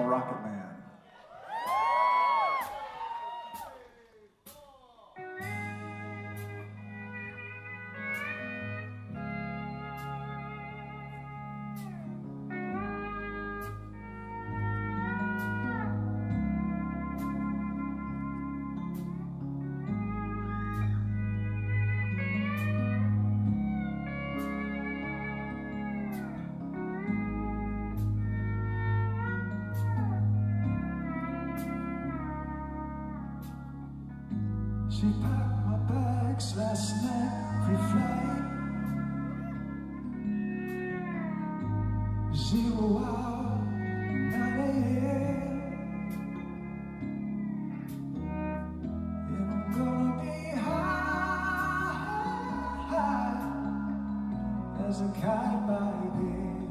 Rocket Man. She packed my bags last night, free flight. Zero hour, 9 a.m. And I'm gonna be high, high as a kite by then.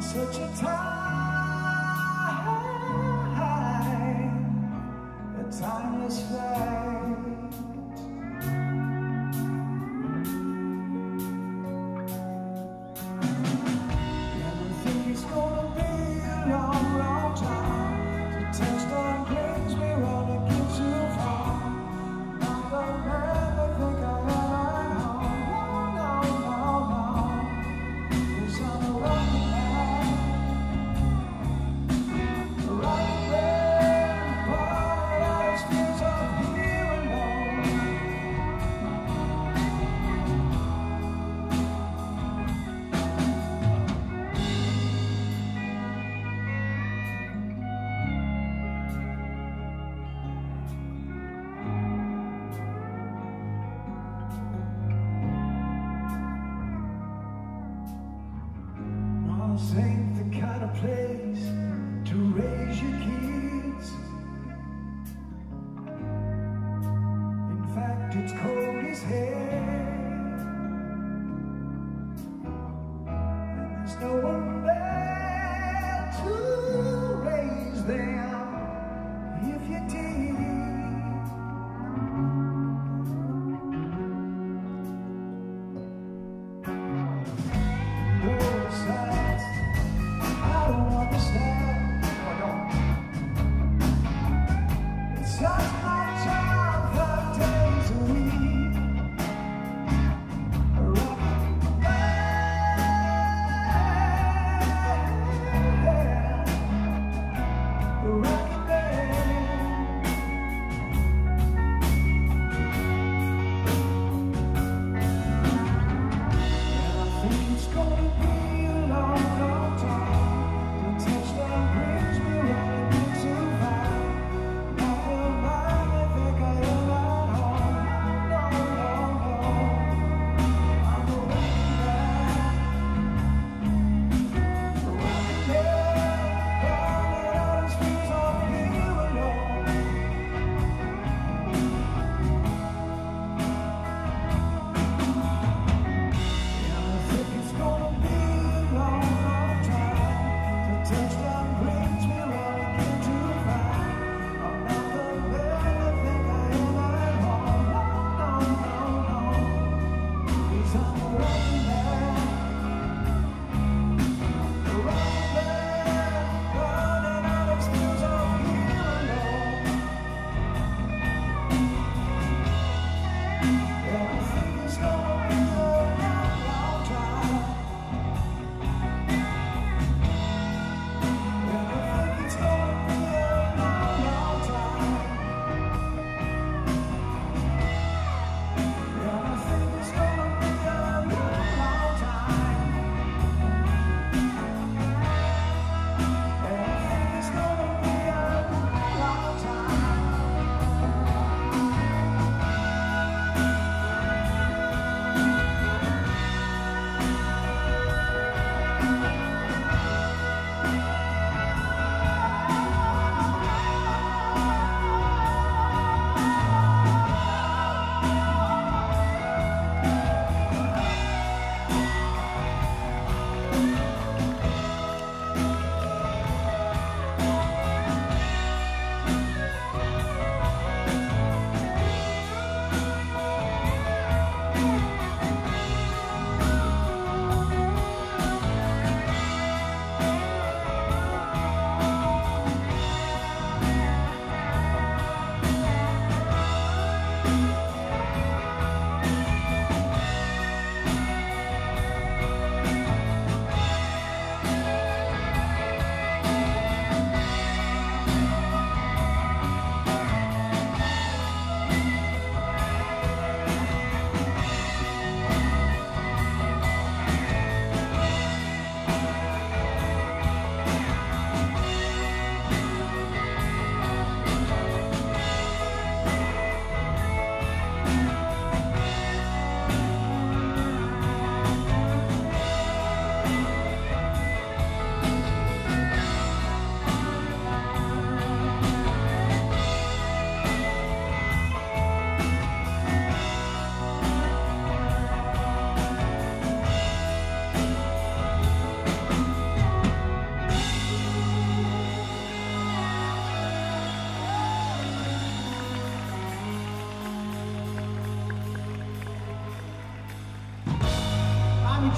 Such a time, a timeless flight. Mars ain't the kind of place to raise your kids. In fact, it's cold as hell.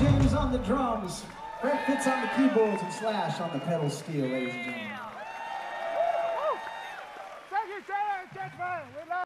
James on the drums, Brett Fitz on the keyboards, and Slash on the pedal steel, ladies and gentlemen.